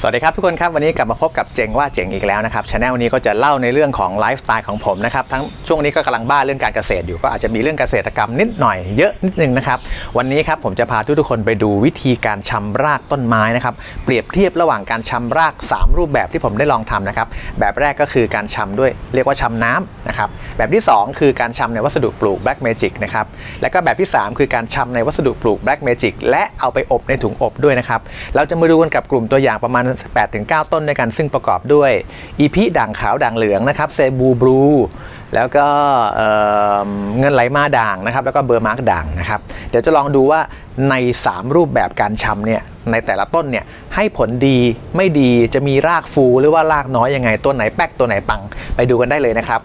สวัสดีครับทุกคนครับวันนี้กลับมาพบกับเจงว่าเจ๋งอีกแล้วนะครับช anel นี้ก็จะเล่าในเรื่องของไลฟ์สไตล์ของผมนะครับทั้งช่วงนี้ก็กำลังบ้าเรื่องการเกษตรอยู่ก็อาจจะมีเรื่องเกษตรกรรมนิดหน่อยเยอะนิดนึงนะครับวันนี้ครับผมจะพาทุกๆคนไปดูวิธีการชำรากต้นไม้นะครับเปรียบเทียบระหว่างการชำราก 3 รูปแบบที่ผมได้ลองทำนะครับแบบแรกก็คือการชำด้วยเรียกว่าชำน้ำนะครับแบบที่ 2 คือการชำในวัสดุปลูก Black Magic นะครับและก็แบบที่ 3 คือการชำในวัสดุปลูก Black Magic และเอาไปอบในถุงอบด้วยนะครับเราจะมาดูกันกับกลุ่มตัวอย่างประมาณ8-9ต้นด้วยกันซึ่งประกอบด้วย Epi ด่างขาวด่างเหลืองนะครับ Cebu Blue แล้วก็เงินไหลมาด่างนะครับ แล้วก็ Burle Marx ด่างนะครับ เดี๋ยวจะลองดูว่าใน 3 รูปแบบการชำเนี่ยในแต่ละต้นเนี่ยให้ผลดีไม่ดีจะมีรากฟูหรือว่ารากน้อยยังไงต้นไหนแป๊กตัวไหนปัง ไปดูกันได้เลยนะครับ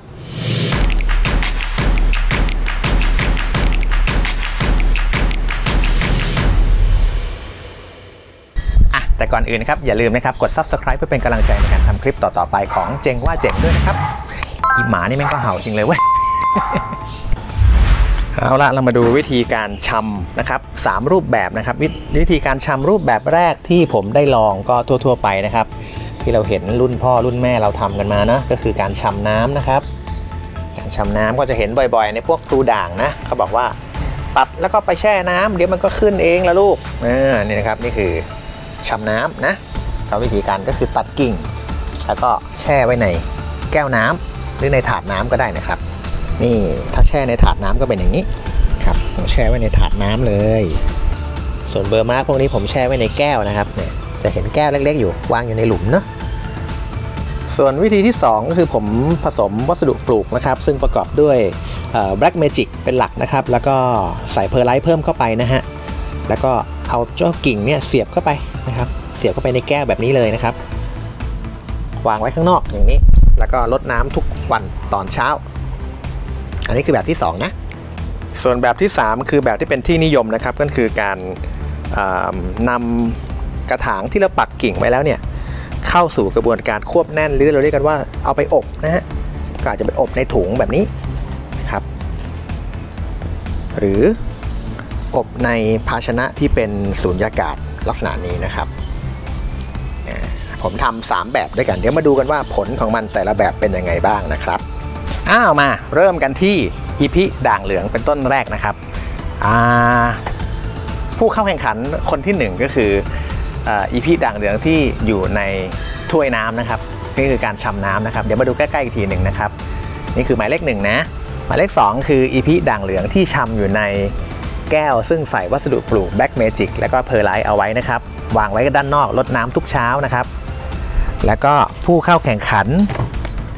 แต่ก่อนอื่นนะครับอย่าลืมนะครับกด subscribe เพื่อเป็นกำลังใจในการทำคลิปต่อๆไปของเจงว่าเจ๋งด้วยนะครับอีหมานี่แม่งก็เห่าจริงเลยเว้ยเอาละเรามาดูวิธีการชำนะครับสามรูปแบบนะครับววิธีการชำรูปแบบแรกที่ผมได้ลองก็ทั่ว ๆ ไปนะครับ ที่เราเห็นรุ่นพ่อรุ่นแม่เราทำกันมานะก็คือการชำน้ำนะครับ การชำน้ำก็จะเห็นบ่อยๆ ในพวกครูด่างนะเขาบอกว่าตัดแล้วก็ไปแช่น้ำเดี๋ยวมันก็ขึ้นเองละลูกอ่านี่นะครับนี่คือ ชำน้ำนะเราวิธีการก็คือตัดกิ่ง แล้วก็แช่ไว้ในแก้วน้ำหรือในถาดน้ำก็ได้นะครับ นี่ถ้าแช่ในถาดน้ำก็เป็นอย่างนี้ครับผมแช่ไว้ในถาดน้ำเลย ส่วนเบอร์มาร์กพวกนี้ผมแช่ไว้ในแก้วนะครับเนี่ยจะเห็นแก้วเล็ก ๆ อยู่วางอยู่ในหลุมเนาะส่วนวิธีที่ 2 ก็คือผมผสมวัสดุปลูกนะครับ ซึ่งประกอบด้วย Black Magic เป็นหลักนะครับ แล้วก็ใส่เพอร์ไลท์เพิ่มเข้าไปนะฮะ แล้วก็เอาเจ้ากิ่งเนี่ยเสียบเข้าไปนะครับ เสียบเข้าไปในแก้วแบบนี้เลยนะครับ วางไว้ข้างนอกอย่างนี้ แล้วก็รดน้ำทุกวันตอนเช้า อันนี้คือแบบที่ 2 นะ ส่วนแบบที่ 3 คือแบบที่เป็นที่นิยมนะครับ ก็คือการอ่านำกระถางที่เราปักกิ่งไว้แล้วเนี่ยเข้าสู่กระบวนการควบแน่นหรือเราเรียกกันว่าเอาไปอบนะฮะก็อาจจะไปอบในถุงแบบนี้นะครับ หรือ อบในภาชนะที่เป็นสูญญากาศลักษณะนี้นะครับ ผมทำสามแบบด้วยกัน เดี๋ยวมาดูกันว่าผลของมันแต่ละแบบเป็นยังไงบ้างนะครับ อ้าวมาเริ่มกันที่อีพิด่างเหลืองเป็นต้นแรกนะครับ ผู้เข้าแข่งขันคนที่หนึ่งก็คือEpi ด่างเหลืองที่อยู่ในถ้วยน้ำนะครับนี่คือการชำน้ำนะครับ เดี๋ยวมาดูใกล้ๆอีกทีหนึ่งนะครับ นี่คือหมายเลขหนึ่งนะ หมายเลข 2 คือ Epi ด่างเหลืองที่ชำอยู่ใน แก้ว ซึ่งใส่วัสดุปลูก Black Magic แล้วก็เพอร์ไลท์เอาไว้นะครับ วางไว้ด้านนอกรดน้ำทุกเช้านะครับ แล้วก็ผู้เข้าแข่งขัน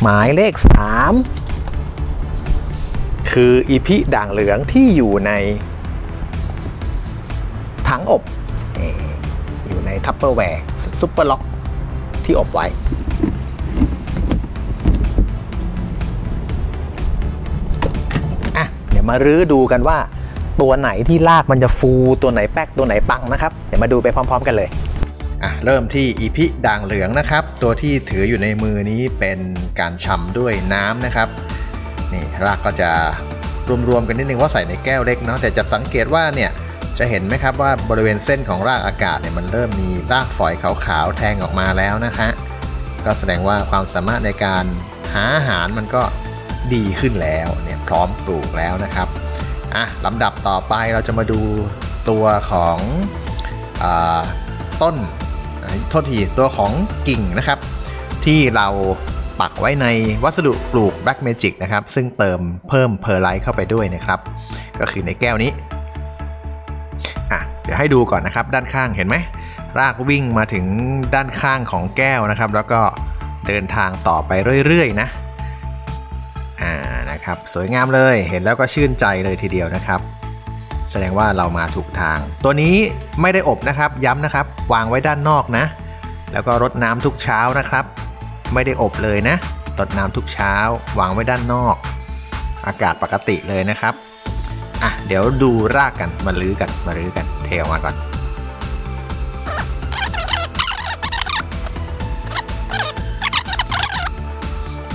หมายเลข 3 คือ Epi ด่างเหลืองที่อยู่ใน ถังอบ อยู่ใน Tupperware Super Lock ที่อบไว้อะเดี๋ยวมารื้อดูกันว่า ตัวไหนที่รากมันจะฟูตัวไหนแป๊กตัวไหนปังนะครับ เดี๋ยวมาดูไปพร้อม ๆ กันเลยอะเริ่มที่ Epi ด่างเหลืองนะครับ ตัวที่ถืออยู่ในมือนี้เป็นการชำด้วยน้ำนะครับนี่รากก็จะรวมๆกันนิดนึงว่าใส่ในแก้วเล็กเนาะแต่จะสังเกตว่าเนี่ยจะเห็นไหมครับว่าบริเวณเส้นของรากอากาศเนี่ยมันเริ่มมีรากฝอยขาวๆแทงออกมาแล้วนะฮะก็แสดงว่าความสามารถในการหาอาหารมันก็ดีขึ้นแล้วเนี่ยพร้อมปลูกแล้วนะครับ อะลำดับต่อไปเราจะมาดูตัวของอต้นโทษทีตัวของกิ่งนะครับ ที่เราปักไว้ในวัสดุปลูก Black Magic นะครับ ซึ่งเติมเพิ่มเพอร์ไลท์เข้าไปด้วยนะครับ ก็คือในแก้วนี้อะเดี๋ยวให้ดูก่อนนะครับ ด้านข้างเห็นไหมรากวิ่งมาถึงด้านข้างของแก้วนะครับ แล้วก็เดินทางต่อไปเรื่อยๆนะ นะครับ สวยงามเลยเห็นแล้วก็ชื่นใจเลยทีเดียวนะครับ แสดงว่าเรามาถูกทาง ตัวนี้ไม่ได้อบนะครับย้ำนะครับ วางไว้ด้านนอกนะ แล้วก็รดน้ำทุกเช้านะครับ ไม่ได้อบเลยนะรดน้ำทุกเช้า วางไว้ด้านนอก อากาศปกติเลยนะครับอะเดี๋ยวดูรากกันมารื้อกันมารื้อกันเทออกมาก่อน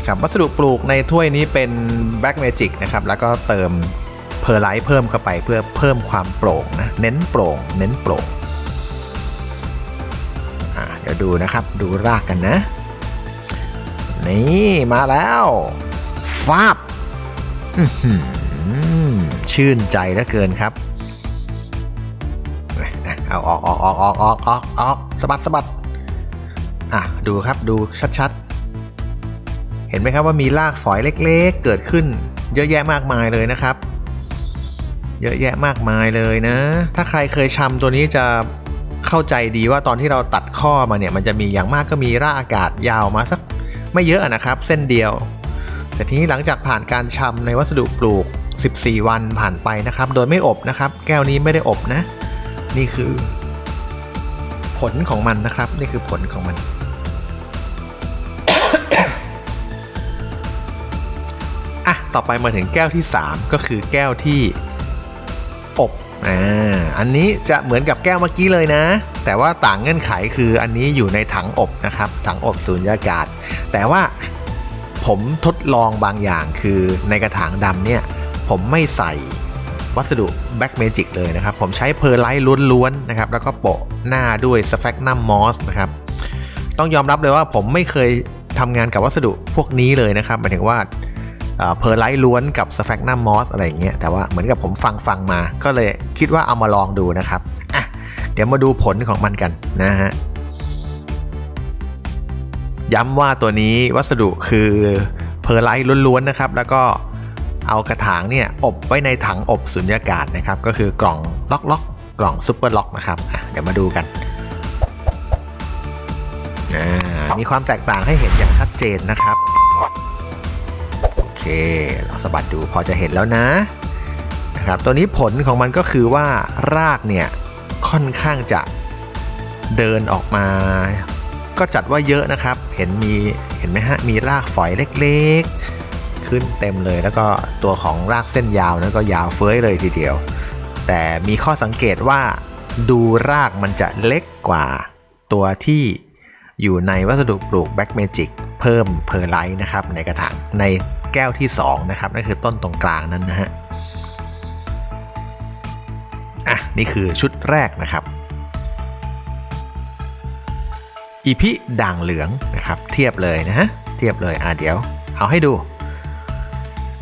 ครับวัสดุปลูกในถ้วยนี้เป็น Black Magic นะครับแล้วก็เติมเพอร์ไลท์เพิ่มเข้าไปเพื่อเพิ่มความโปร่งนะเน้นโปร่ง เน้นโปร่งอ่าเดี๋ยวดูนะครับดูรากกันนะ นี่มาแล้วฟาบชื่นใจเหลือเกินครับเอาออกออกออกออกออกออกออกสะบัดสะบัดอะดูครับดูชัดๆ เห็นไหมครับว่ามีรากฝอยเล็กๆ เกิดขึ้น เยอะแยะมากมายเลยนะครับ เยอะแยะมากมายเลยนะ ถ้าใครเคยชำตัวนี้จะเข้าใจดีว่าตอนที่เราตัดข้อมาเนี่ยมันจะมีอย่างมากก็มีรากอากาศยาวมาสักไม่เยอะนะครับ เส้นเดียว แต่ทีนี้หลังจากผ่านการชำในวัสดุปลูก 14 วันผ่านไปนะครับ โดยไม่อบนะครับ แก้วนี้ไม่ได้อบนะ นี่คือ ผลของมันนะครับ นี่คือผลของมัน ต่อไปมาถึงแก้วที่ 3 ก็คือแก้วที่อบอ่าอันนี้จะเหมือนกับแก้วเมื่อกี้เลยนะ แต่ว่าต่างเงื่อนไขคืออันนี้อยู่ในถังอบนะครับถังอบสุญญากาศ แต่ว่าผมทดลองบางอย่างคือในกระถางดำเนี่ยผมไม่ใส่วัสดุ Black Magic เลยนะครับ ผมใช้เพอร์ไลท์ล้วนๆนะครับ แล้วก็โปะหน้าด้วย sphagnum moss นะครับ ต้องยอมรับเลยว่าผมไม่เคยทำงานกับวัสดุพวกนี้เลยนะครับหมายถึงว่า เพอร์ไลท์ล้วนกับ sphagnum moss อะไรอย่างเงี้ยแต่ว่าเหมือนกับผมฟังฟังมา ก็เลยคิดว่าเอามาลองดูนะครับอะเดี๋ยวมาดูผลของมันกันนะฮะย้ำว่าตัวนี้วัสดุคือเพอร์ไลท์ล้วนๆนะครับ แล้วก็เอากระถางเนี่ยอบไว้ในถังอบสุญญากาศนะครับ ก็คือกล่องล็อกล็อกกล่อง Super Lock นะครับเดี๋ยวมาดูกัน มีความแตกต่างให้เห็นอย่างชัดเจนนะครับ เคเราสะบัดดูพอจะเห็นแล้วนะนะครับตัวนี้ผลของมันก็คือว่ารากเนี่ยค่อนข้างจะเดินออกมา ก็จัดว่าเยอะนะครับ เห็นมีเห็นไหมฮะมีรากฝอยเล็กๆ ขึ้นเต็มเลย แล้วก็ตัวของรากเส้นยาวนั้นก็ยาวเฟ้ยเลยทีเดียว แต่มีข้อสังเกตว่าดูรากมันจะเล็กกว่าตัวที่อยู่ในวัสดุปลูก Black Magic เพิ่มเพอร์ไลท์นะครับในกระถางใน แก้วที่2นะครับนั่นคือต้นตรงกลางนั้นนะฮะอะนี่คือชุดแรกนะครับ Epi ด่างเหลืองนะครับเทียบเลยนะฮะเทียบเลยอะเดี๋ยวเอาให้ดู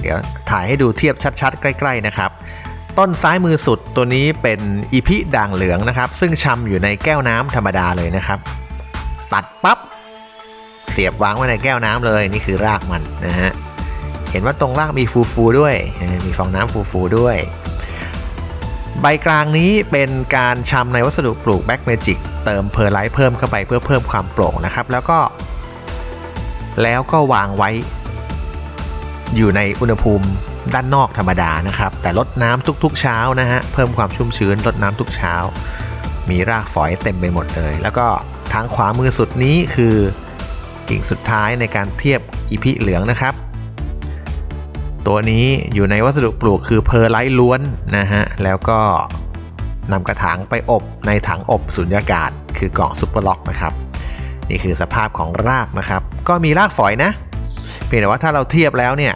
เดี๋ยวถ่ายให้ดูเทียบชัดๆ ใกล้ ๆนะครับต้นซ้ายมือสุดตัวนี้เป็น Epi ด่างเหลืองนะครับ ซึ่งชำอยู่ในแก้วน้ำธรรมดาเลยนะครับ ตัดปั๊บเสียบวางไว้ในแก้วน้ำเลยนี่คือรากมันนะฮะ เห็นว่าตรงล่างมีฟูฟูด้วยมีฟองน้ำฟูฟูด้วย ใบกลางนี้เป็นการชำในวัสดุปลูก Black Magic เติมเพอร์ไลท์เพิ่มเข้าไปเพื่อเพิ่มความโปร่งนะครับ แล้วก็ แล้วก็วางไว้ อยู่ในอุณหภูมิด้านนอกธรรมดานะครับ แต่รดน้ำทุกๆเช้านะฮะเพิ่มความชุ่มชื้นรดน้ำทุกเช้า มีรากฝอยเต็มไปหมดเลย แล้วก็ทางขวามือสุดนี้คือกิ่งสุดท้ายในการเทียบ Epi เหลืองนะครับ ตัวนี้อยู่ในวัสดุปลูกคือเพอร์ไลท์ล้วนนะฮะ แล้วก็นำกระถางไปอบในถังอบสุญญากาศ คือกล่องซุปเปอร์ล็อกนะครับ นี่คือสภาพของรากนะครับ ก็มีรากฝอยนะ เพียงแต่ว่าถ้าเราเทียบแล้วเนี่ย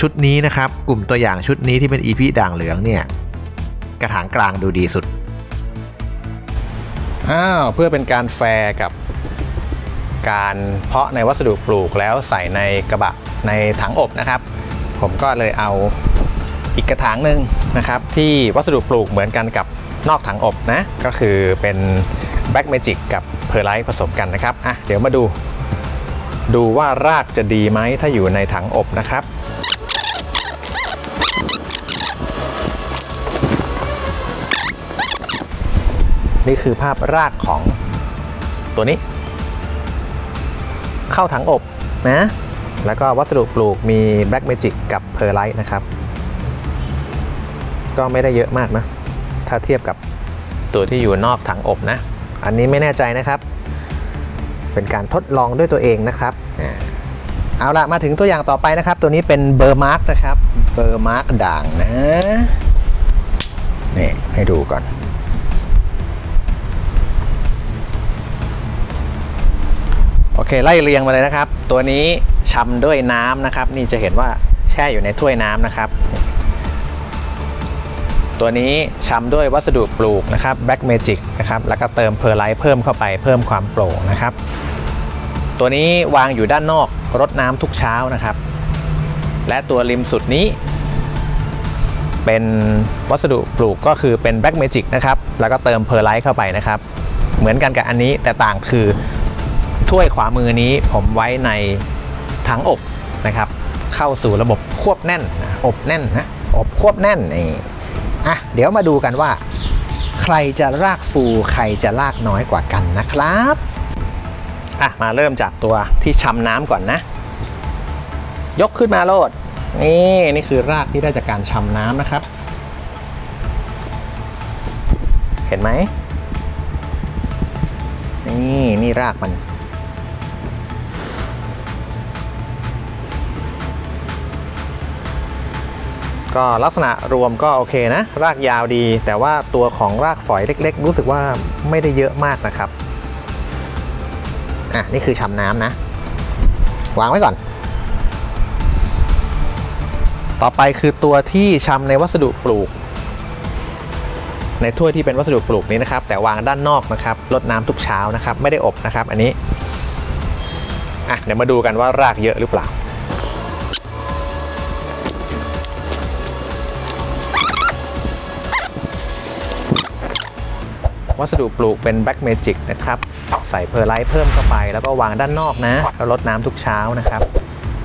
ชุดนี้นะครับ กลุ่มตัวอย่างชุดนี้ที่เป็นอีพีด่างเหลืองเนี่ย กระถางกลางดูดีสุด อ้าว เพื่อเป็นการแฟร์กับการเพาะในวัสดุปลูกแล้วใส่ในกระบะในถังอบนะครับ ผมก็เลยเอาอีกกระถางหนึ่งนะครับ ที่วัสดุปลูกเหมือนกันกับนอกถังอบนะ ก็คือเป็น Black Magic กับเพอร์ไลท์ผสมกันนะครับอะเดี๋ยวมาดู ดูว่ารากจะดีไหมถ้าอยู่ในถังอบนะครับนี่คือภาพรากของตัวนี้ เข้าถังอบนะ แล้วก็วัสดุปลูกมี Black Magic กับ Perlite นะครับ ก็ไม่ได้เยอะมากนะ ถ้าเทียบกับตัวที่อยู่นอกถังอบนะ อันนี้ไม่แน่ใจนะครับ เป็นการทดลองด้วยตัวเองนะครับเอาละมาถึงตัวอย่างต่อไปนะครับ ตัวนี้เป็นเบอร์มาร์กนะครับ เบอร์มาร์กด่างนะนี่ให้ดูก่อน โอเค ไล่เรียงมาเลยนะครับ ตัวนี้ ชำด้วยน้ำนะครับ นี่จะเห็นว่าแช่อยู่ในถ้วยน้ำนะครับ ตัวนี้ชำด้วยวัสดุปลูกนะครับ Black Magic นะครับแล้วก็เติมเพอร์ไลท์เพิ่มเข้าไปเพิ่มความโปร่งนะครับ ตัวนี้วางอยู่ด้านนอกรดน้ำทุกเช้านะครับ และตัวริมสุดนี้ เป็นวัสดุปลูกก็คือเป็น Black Magic นะครับแล้วก็เติมเพอร์ไลท์เข้าไปนะครับ เหมือนกันกับอันนี้แต่ต่างคือถ้วยขวามือนี้ผมไว้ใน ถังอบนะครับ เข้าสู่ระบบควบแน่น อบแน่นนะอบควบแน่นนี่อะเดี๋ยวมาดูกันว่า ใครจะรากฟูใครจะรากน้อยกว่ากันนะครับอะมาเริ่มจากตัวที่ชำน้ำก่อนนะ ยกขึ้นมาโลดนี่นี่คือรากที่ได้จากการชำน้ำนะครับ เห็นไหมนี่นี่รากมัน ก็ลักษณะรวมก็โอเคนะ รากยาวดี แต่ว่าตัวของรากฝอยเล็ก ๆ รู้สึกว่าไม่ได้เยอะมากนะครับ อะ นี่คือชำน้ำนะ วางไว้ก่อน ต่อไปคือตัวที่ชำในวัสดุปลูก ในถ้วยที่เป็นวัสดุปลูกนี้นะครับ แต่วางด้านนอกนะครับรดน้ำทุกเช้านะครับ ไม่ได้อบนะครับ อันนี้ อะ เดี๋ยวมาดูกันว่ารากเยอะหรือเปล่า วัสดุปลูกเป็น Black Magic นะครับ ใส่เพอร์ไลท์เพิ่มเข้าไป แล้วก็วางด้านนอกนะแล้วรดน้ำทุกเช้านะครับ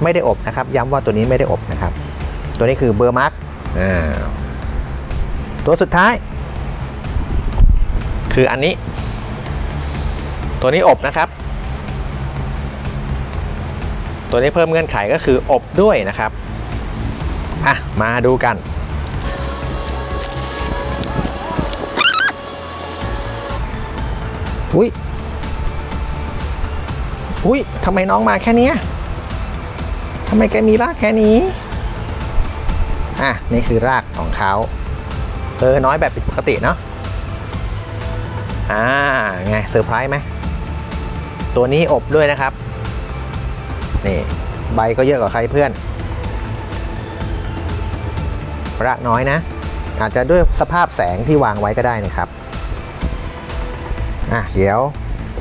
ไม่ได้อบนะครับ ย้ำว่าตัวนี้ไม่ได้อบนะครับ ตัวนี้คือเบอร์มาร์กตัวสุดท้าย คืออันนี้ ตัวนี้อบนะครับ ตัวนี้เพิ่มเงื่อนไขก็คืออบด้วยนะครับอะมาดูกัน อุ้ยทำไมน้องมาแค่นี้ทำไมแกมีรากแค่นี้ อะ นี่คือรากของเขาเออ น้อยแบบผิดปกติเนาะ อ่า ไงเซอร์ไพรส์ไหม ตัวนี้อบด้วยนะครับ นี่ ใบก็เยอะกว่าใครเพื่อน รากน้อยนะ อาจจะด้วยสภาพแสงที่วางไว้ก็ได้นะครับ อะ เดี๋ยว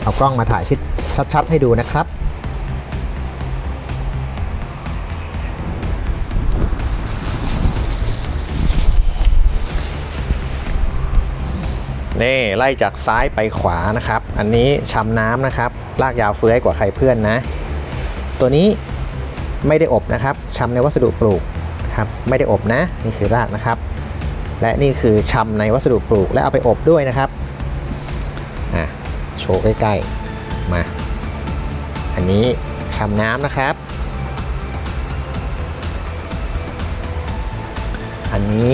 เอากล้องมาถ่ายชิด ชัดๆให้ดูนะครับนี่ไล่จากซ้ายไปขวานะครับ อันนี้ชำน้ำนะครับ ลากยาวเฟื้อยกว่าใครเพื่อนนะ ตัวนี้ไม่ได้อบนะครับชำในวัสดุปลูกครับไม่ได้อบนะ นี่คือรากนะครับ และนี่คือชำในวัสดุปลูกและเอาไปอบด้วยนะครับอะโชว์ใกล้ๆมา อันนี้ชำน้ำนะครับ อันนี้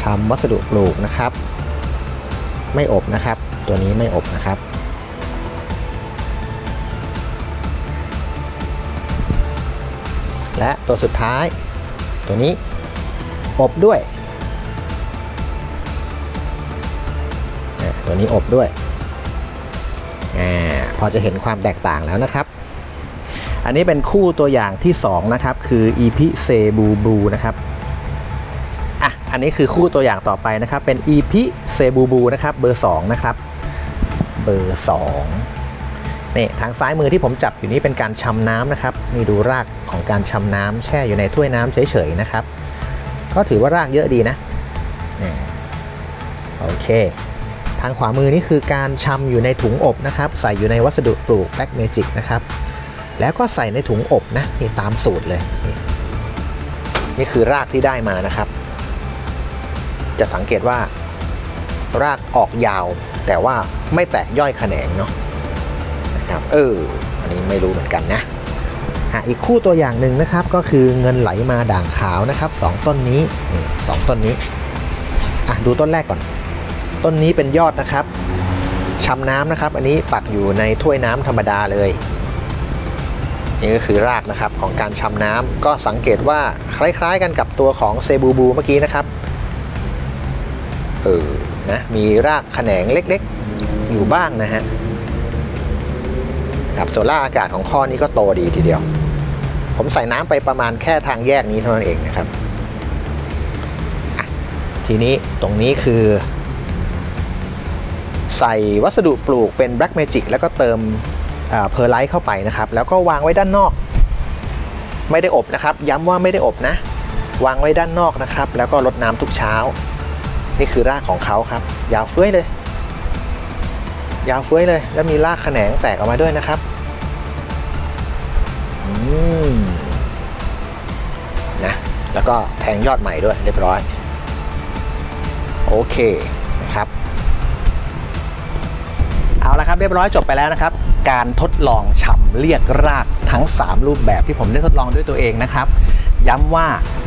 ชำวัสดุปลูกนะครับ ไม่อบนะครับ ตัวนี้ไม่อบนะครับ และตัวสุดท้าย ตัวนี้อบด้วยอะตัวนี้อบด้วยอาพอจะเห็นความแตกต่างแล้วนะครับ อันนี้เป็นคู่ตัวอย่างที่ 2 นะครับ คือ e p i s e b u b u นะครับอะอันนี้คือคู่ตัวอย่างต่อไปนะครับ เป็น e p i s e b u b u นะครับเบอร์ 2 นะครับ เบอร์ 2 นี่ทางซ้ายมือที่ผมจับอยู่นี้เป็นการชำน้ำนะครับนี่ดูรากของการชำน้ำแช่อยู่ในถ้วยน้ำเฉยๆนะครับ ก็ถือว่ารากเยอะดีนะอ่าโอเคทางขวามือนี่คือการชำอยู่ในถุงอบนะครับ ใส่อยู่ในวัสดุปลูก Black Magic นะครับ แล้วก็ใส่ในถุงอบนะนี่ตามสูตรเลยนี่นี่คือรากที่ได้มานะครับ จะสังเกตว่ารากออกยาว แต่ว่าไม่แตกย่อยแขนงเนาะนะครับเอออันนี้ไม่รู้เหมือนกันนะอะอีกคู่ตัวอย่างหนึ่งนะครับก็คือเงินไหลมาด่างขาวนะครับสองต้นนี้นี่สองต้นนี้อะดูต้นแรกก่อน ต้นนี้เป็นยอดนะครับชำน้ำนะครับ อันนี้ปักอยู่ในถ้วยน้ำธรรมดาเลย นี่ก็คือรากนะครับของการชำน้ำก็สังเกตว่าคล้ายๆ กันกับตัวของเซบูบูเมื่อกี้นะครับเออนะมีรากแขนงเล็กๆ อยู่บ้างนะฮะครับส่วนรากอากาศของข้อนี้ก็โตดีทีเดียว ผมใส่น้ำไปประมาณแค่ทางแยกนี้เท่านั้นเองนะครับ ทีนี้ตรงนี้คือ ใส่วัสดุปลูกเป็น Black Magic แล้วก็เติม เพอร์ไลท์เข้าไปนะครับ แล้วก็วางไว้ด้านนอก ไม่ได้อบนะครับ ย้ำว่าไม่ได้อบนะ วางไว้ด้านนอกนะครับ แล้วก็รดน้ำทุกเช้า นี่คือรากของเขาครับ ยาวเฟ้ยเลย ยาวเฟ้ยเลย แล้วมีรากแขนงแตกออกมาด้วยนะครับอืมนะแล้วก็แทงยอดใหม่ด้วยเรียบร้อย โอเคนะครับ เอาละครับเรียบร้อยจบไปแล้วนะครับ การทดลองชำเรียกรากทั้ง 3 รูปแบบที่ผมได้ทดลองด้วยตัวเองนะครับ ย้ำว่า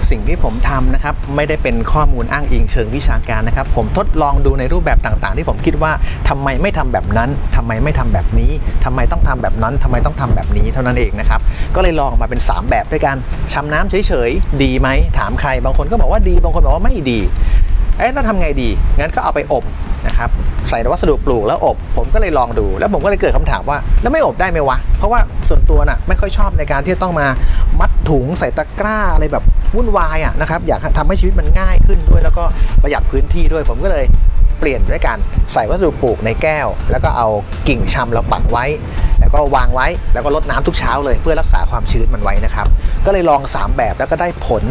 สิ่งที่ผมทำนะครับไม่ได้เป็นข้อมูลอ้างอิงเชิงวิชาการนะครับ ผมทดลองดูในรูปแบบต่างๆ ที่ผมคิดว่าทำไมไม่ทำแบบนั้นทำไมไม่ทำแบบนี้ทำไมต้องทำแบบนั้นทำไมต้องทำแบบนี้เท่านั้นเองนะครับก็เลยลองมาเป็น 3 แบบด้วยกันชำน้ำเฉยๆดีไหมถามใครบางคนก็บอกว่าดี บางคนบอกว่าไม่ดี เอ๊ะแล้วทำไงดี งั้นก็เอาไปอบนะครับใส่วัสดุปลูกแล้วอบ ผมก็เลยลองดู แล้วผมก็เลยเกิดคำถามว่า แล้วไม่อบได้ไหมวะ เพราะว่าส่วนตัวน่ะไม่ค่อยชอบในการที่จะต้องมามัดถุงใส่ตะกร้าอะไรแบบวุ่นวายอะนะครับอยากทำให้ชีวิตมันง่ายขึ้นด้วย แล้วก็ประหยัดพื้นที่ด้วย ผมก็เลยเปลี่ยนด้วยการใส่วัสดุปลูกในแก้ว แล้วก็เอากิ่งชำเราปักไว้ แล้วก็วางไว้แล้วก็รดน้ำทุกเช้าเลยเพื่อรักษาความชื้นมันไว้นะครับ ก็เลยลอง 3 แบบแล้วก็ได้ผล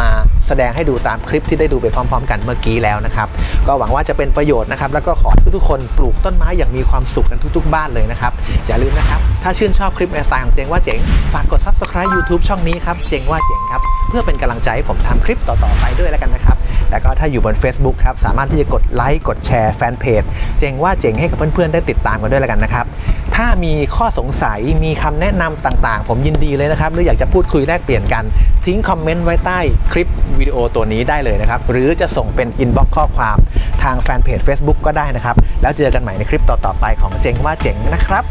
มาแสดงให้ดูตามคลิปที่ได้ดูไปพร้อม ๆ กันเมื่อกี้แล้วนะครับ ก็หวังว่าจะเป็นประโยชน์นะครับ แล้วก็ขอทุกๆคนปลูกต้นไม้อย่างมีความสุขกันทุก ๆ บ้านเลยนะครับ อย่าลืมนะครับ ถ้าชื่นชอบคลิปในสไตล์ของเจงว่าเจ๋ง ฝากกด subscribe YouTube ช่องนี้ครับ เจงว่าเจ๋งครับ เพื่อเป็นกำลังใจให้ผมทำคลิปต่อๆไปด้วยแล้วกันนะครับ แล้วก็ถ้าอยู่บน Facebook ครับ สามารถที่จะกดไลค์กดแชร์แฟนเพจเจงว่าเจ๋งให้กับเพื่อนๆ ได้ติดตามกันด้วยแล้วกันนะครับ ถ้ามีข้อสงสัยมีคำแนะนำต่างๆ ผมยินดีเลยนะครับ หรืออยากจะพูดคุยแลกเปลี่ยนกัน ทิ้งคอมเมนต์ไว้ใต้คลิปวิดีโอตัวนี้ได้เลยนะครับ หรือจะส่งเป็นอินบ็อกซ์ข้อความทางแฟนเพจ Facebook ก็ได้นะครับ แล้วเจอกันใหม่ในคลิปต่อๆไปของเจ๋งว่าเจ๋งนะครับ